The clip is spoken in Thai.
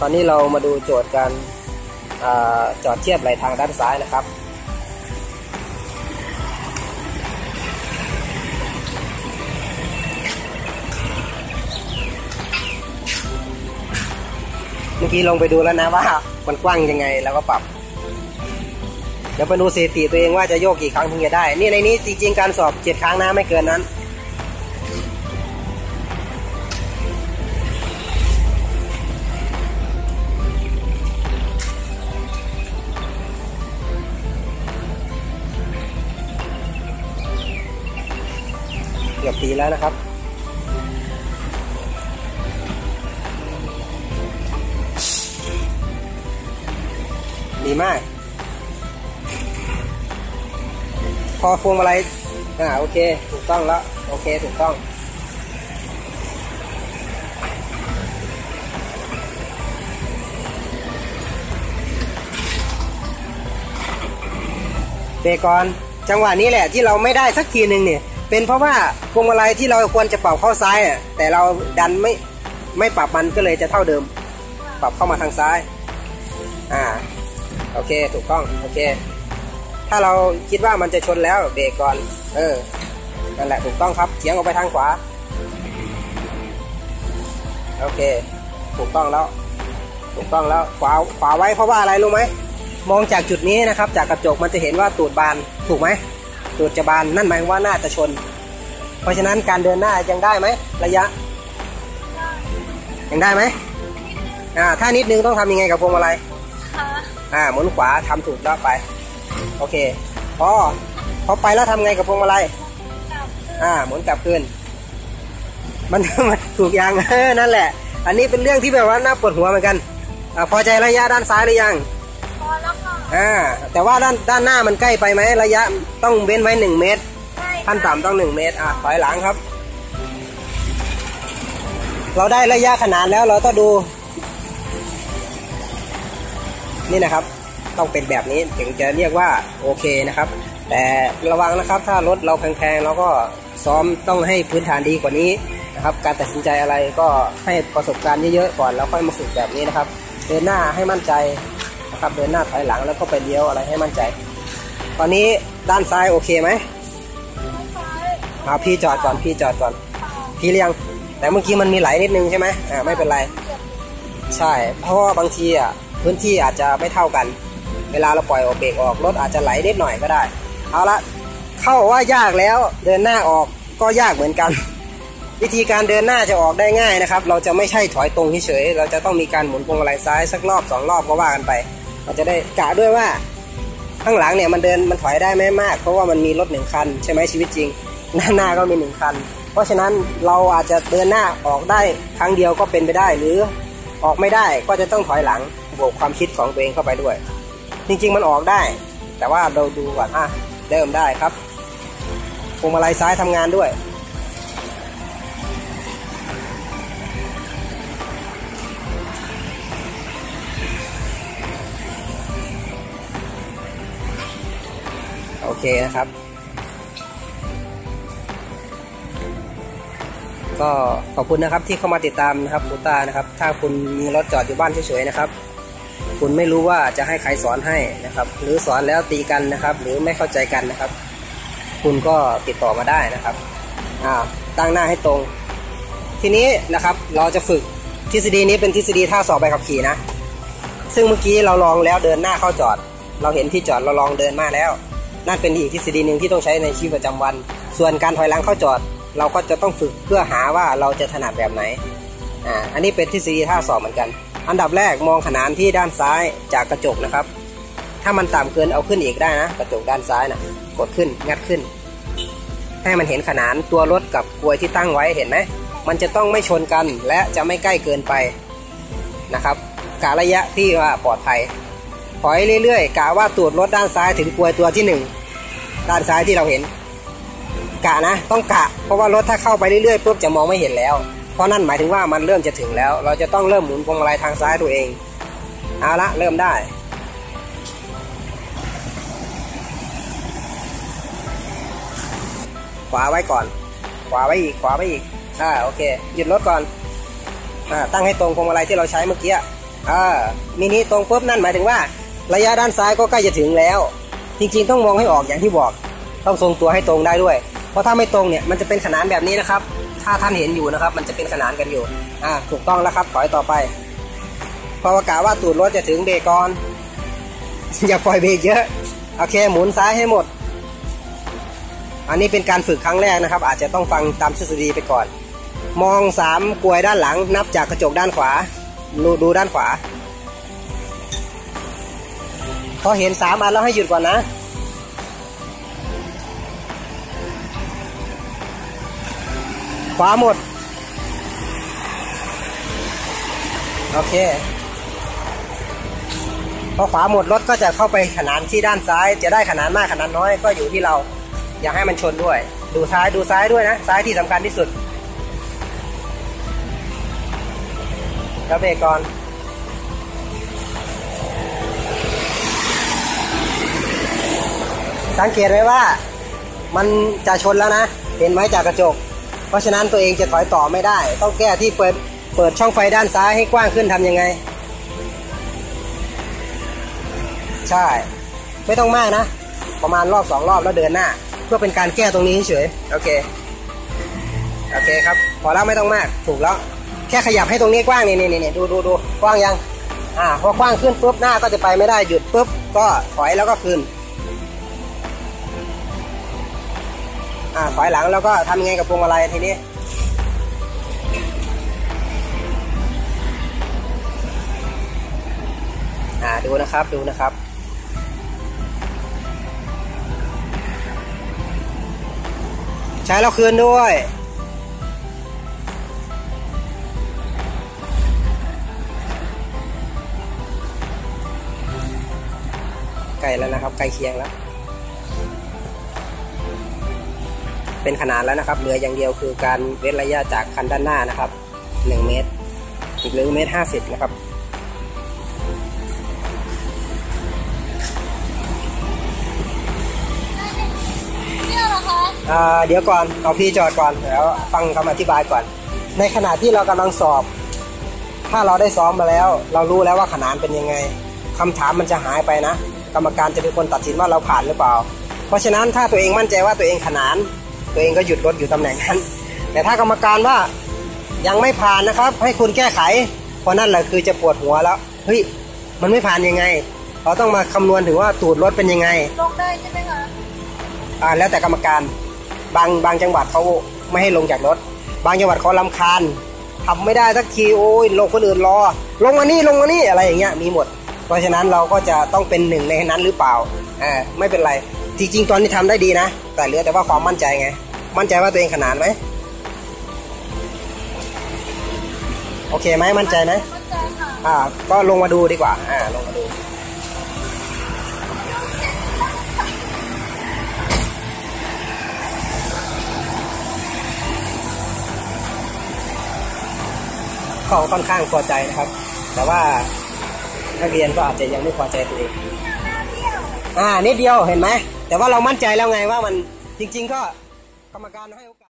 ตอนนี้เรามาดูโจทย์การอาจอดเทียบไหลทางด้านซ้ายนะครับ เมื่อกี้ลงไปดูแล้วนะว่ามันกว้างยังไงแล้วก็ปรับ เดี๋ยวไปดูสถิติตัวเองว่าจะโยกกี่ครั้งถึงจะได้ นี่ในนี้จริงๆการสอบเจ็ดครั้งนะไม่เกินนั้น กือบปีแล้วนะครับ ดีมาก พอพวงมาลัยอ่าโอเค ถูกต้องแล้ว โอเค ถูกต้องเบรกก่อนจังหวะนี้แหละที่เราไม่ได้สักทีหนึ่งเนี่ย เป็นเพราะว่าพวงมาลัยที่เราควรจะปรับเข้าซ้ายอะแต่เราดันไม่ไม่ปรับมันก็เลยจะเท่าเดิม ปรับเข้ามาทางซ้ายอ่าโอเคถูกต้องโอเค ถ้าเราคิดว่ามันจะชนแล้วเบรกก่อน เออนั่นแหละถูกต้องครับเฉียงออกไปทางขวาโอเค ถูกต้องแล้ว ถูกต้องแล้วขวาขวาไว้เพราะว่าอะไรรู้ไหมมองจากจุดนี้นะครับ จากกระจกมันจะเห็นว่าตูดบานถูกไหม ตูดจะบานนั่นหมายความว่าน่าจะชน เพราะฉะนั้นการเดินหน้ายังได้ไหมระยะ ยังได้ไหมอ่าถ้านิดนึงต้องทำยังไงกับพวงมาลัยค่ะอ่าหมุนขวาทำถูกแล้วไป โอเคพอพอไปแล้วทำไงกับพวงมาลัยกลับอ่าหมุนกลับคืนมันมันถูกยังเออนั่นแหละ อันนี้เป็นเรื่องที่แบบว่าน่าปวดหัวเหมือนกันอ่าพอใจระยะด้านซ้ายหรือยังพอแล้วค่ะ อ่าแต่ว่าด้านด้านหน้ามันใกล้ไปไหมระยะต้องเว้นไว้หนึ่งเมตรใช่ขั้นต่ำต้องหนึ่งเมตรอะถอยหลังครับ เราได้ระยะขนาดแล้วเราต้องดู นี่นะครับ ต้องเป็นแบบนี้ถึงจะเรียกว่าโอเคนะครับ แต่ระวังนะครับ ถ้ารถเราแพงๆเราก็ซ้อมต้องให้พื้นฐานดีกว่านี้นะครับ การตัดสินใจอะไรก็ให้ประสบการณ์เยอะๆก่อนแล้วค่อยมาฝึกแบบนี้นะครับ เดินหน้าให้มั่นใจ นะครับเดินหน้าถอยหลังแล้วก็ไปเลี้ยวอะไรให้มั่นใจ ตอนนี้ด้านซ้ายโอเคไหมซ้ายอ่าพี่จอดก่อนพี่จอดก่อนพี่เรียง แต่เมื่อกี้มันมีไหลนิดนึงใช่ไหมอ่าไม่เป็นไร ใช่ เพราะว่าบางทีอะพื้นที่อาจจะไม่เท่ากัน เวลาเราปล่อยออกเบรกออกรถอาจจะไหลนิดหน่อยก็ได้ เอาละเข้าว่ายากแล้วเดินหน้าออกก็ยากเหมือนกัน วิธีการเดินหน้าจะออกได้ง่ายนะครับ เราจะไม่ใช่ถอยตรงเฉยเราจะต้องมีการหมุนพวงมาลัยซ้ายสักรอบสองรอบก็ว่ากันไป เราจะได้กะด้วยว่าข้างหลังเนี่ยมันเดินมันถอยได้ไม่มาก เพราะว่ามันมีรถหนึ่งคัน ใช่ไหมชีวิตจริงหน้าหน้าก็มีหนึ่งคัน เพราะฉะนั้นเราอาจจะเดินหน้าออกได้ครั้งเดียวก็เป็นไปได้ หรือออกไม่ได้ก็จะต้องถอยหลังบวกความคิดของตัวเองเข้าไปด้วย จริง ๆ มันออกได้ แต่ว่าเราดูก่อนอะเริ่มได้ครับพวงมาลัยซ้ายทำงานด้วย เคนะครับ ก็ขอบคุณนะครับที่เข้ามาติดตามนะครับคูตานะครับ ถ้าคุณมีรถจอดอยู่บ้านเฉยๆนะครับ คุณไม่รู้ว่าจะให้ใครสอนให้นะครับ หรือสอนแล้วตีกันนะครับ หรือไม่เข้าใจกันนะครับ คุณก็ติดต่อมาได้นะครับอ่าตั้งหน้าให้ตรง ทีนี้นะครับเราจะฝึกทฤษฎีนี้เป็นทฤษฎีท่าสอบใบขับขี่นะ ซึ่งเมื่อกี้เราลองแล้วเดินหน้าเข้าจอด เราเห็นที่จอดเราลองเดินมาแล้ว นั่นเป็นอีกทฤษฎีหนึ่งที่ต้องใช้ในชีวิตประจำวัน ส่วนการถอยหลังเข้าจอด เราก็จะต้องฝึกเพื่อหาว่าเราจะถนัดแบบไหนอ่าอันนี้เป็นทฤษฎีท่าสอบเหมือนกัน อันดับแรกมองขนานที่ด้านซ้ายจากกระจกนะครับ ถ้ามันต่ำเกินเอาขึ้นอีกได้นะ กระจกด้านซ้ายนะกดขึ้นงัดขึ้น ให้มันเห็นขนานตัวรถกับกลวยที่ตั้งไว้เห็นไหมมันจะต้องไม่ชนกันและจะไม่ใกล้เกินไปนะครับกะระยะที่ว่าปลอดภัย ถอยเรื่อยๆกะว่าตูดรถด้านซ้ายถึงกลวยตัวที่หนึ่งด้านซ้ายที่เราเห็น กะนะต้องกะ เพราะว่ารถถ้าเข้าไปเรื่อยๆปุ๊บจะมองไม่เห็นแล้ว เพราะนั่นหมายถึงว่ามันเริ่มจะถึงแล้ว เราจะต้องเริ่มหมุนพวงมาลัยทางซ้ายตัวเองเอาละเริ่มได้ขวาไว้ก่อน ขวาไว้อีก ขวาไว้อีก อ่า โอเค หยุดรถก่อน อ่า ตั้งให้ตรงพวงมาลัยที่เราใช้เมื่อกี้ อ่า มินิตรงปุ๊บนั่นหมายถึงว่า ระยะด้านซ้ายก็ใกล้จะถึงแล้ว จริงๆต้องมองให้ออกอย่างที่บอก ต้องทรงตัวให้ตรงได้ด้วย เพราะถ้าไม่ตรงเนี่ยมันจะเป็นขนานแบบนี้นะครับ ถ้าท่านเห็นอยู่นะครับ มันจะเป็นขนานกันอยู่อ่าถูกต้องแล้วครับถอยต่อไปเพระว่ากะว่าตูดรถจะถึงเบรกก่อนอย่าปล่อยเบรกเยอะโอเคหมุนซ้ายให้หมด อันนี้เป็นการฝึกครั้งแรกนะครับ อาจจะต้องฟังตามทฤษฎีไปก่อน มองสามกลวยด้านหลัง นับจากกระจกด้านขวาดูดูด้านขวา พอเห็นสามอันแล้วให้หยุดก่อนนะ ขวาหมด โอเค พอขวาหมดรถก็จะเข้าไปขนานที่ด้านซ้าย จะได้ขนานมากขนานน้อยก็อยู่ที่เรา อย่าให้มันชนด้วย ดูซ้ายดูซ้ายด้วยนะ ซ้ายที่สำคัญที่สุดแล้วเบรกก่อน สังเกตไว้ว่ามันจะชนแล้วนะ เห็นไหมจากกระจก เพราะฉะนั้นตัวเองจะถอยต่อไม่ได้ ต้องแก้ที่เปิดเปิดช่องไฟด้านซ้ายให้กว้างขึ้นทำยังไง ใช่ ไม่ต้องมากนะ ประมาณรอบสองรอบแล้วเดินหน้า เพื่อเป็นการแก้ตรงนี้เฉยโอเคโอเคครับพอแล้วไม่ต้องมากถูกแล้ว แค่ขยับให้ตรงนี้กว้างนี่นี่นี่ดูดูดูกว้างยังอ่าพอกว้างขึ้นปุ๊บหน้าก็จะไปไม่ได้หยุดปุ๊บก็ถอยแล้วก็คืน อ่าถอยหลังแล้วก็ทำยังไงกับพวงมาลัยทีนี้อ่าดูนะครับดูนะครับใช้แล้วคืนด้วยใกล้แล้วนะครับใกล้เคียงแล้ว เป็นขนาดแล้วนะครับ เหลืออย่างเดียวคือการเว้นระยะจากคันด้านหน้านะครับ 1 เมตรหรือเมตรห้าสิบนะครับเเดี๋ยวก่อนเอาพี่จอดก่อนเดี๋ยวฟังคำอธิบายก่อน ในขณะที่เรากำลังสอบ ถ้าเราได้ซ้อมมาแล้ว เรารู้แล้วว่าขนานเป็นยังไงคำถามมันจะหายไปนะ กรรมการจะเป็นคนตัดสินว่าเราผ่านหรือเปล่า เพราะฉะนั้นถ้าตัวเองมั่นใจว่าตัวเองขนาน ตัวเองก็หยุดรถอยู่ตำแหน่งนั้น แต่ถ้ากรรมการว่ายังไม่ผ่านนะครับ ให้คุณแก้ไข เพราะนั่นแหละคือจะปวดหัวแล้วเฮ้ยมันไม่ผ่านยังไง เราต้องมาคำนวณถึงว่าตูดรถเป็นยังไงลงได้ใช่ไหมคะอ่าแล้วแต่กรรมการบางบางจังหวัดเขาไม่ให้ลงจากรถ บางจังหวัดเขาลำคาญทำไม่ได้สักทีโอ้ยลงคนอื่นรอ ลงมานี่ลงมานี่อะไรอย่างเงี้ยมีหมด เพราะฉะนั้นเราก็จะต้องเป็นหนึ่งในนั้นหรือเปล่าอ่าไม่เป็นไร จริงๆ ตอนนี้ทำได้ดีนะ แต่เหลือแต่ว่าความมั่นใจไง มั่นใจว่าตัวเองขนาดไหม โอเคไหมมั่นใจไหมมั่นใจค่ะ อ่า ก็ลงมาดูดีกว่า อ่า ลงมาดู ก็ค่อนข้างพอใจนะครับ แต่ว่านักเรียนก็อาจจะยังไม่พอใจตัวเอง อ่า นิดเดียวเห็นไหม แต่ว่าเรามั่นใจแล้วไงว่ามันจริง ๆ ก็กรรมการให้